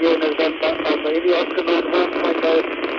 Romeo November, Alpha India, Oscar North 1.0.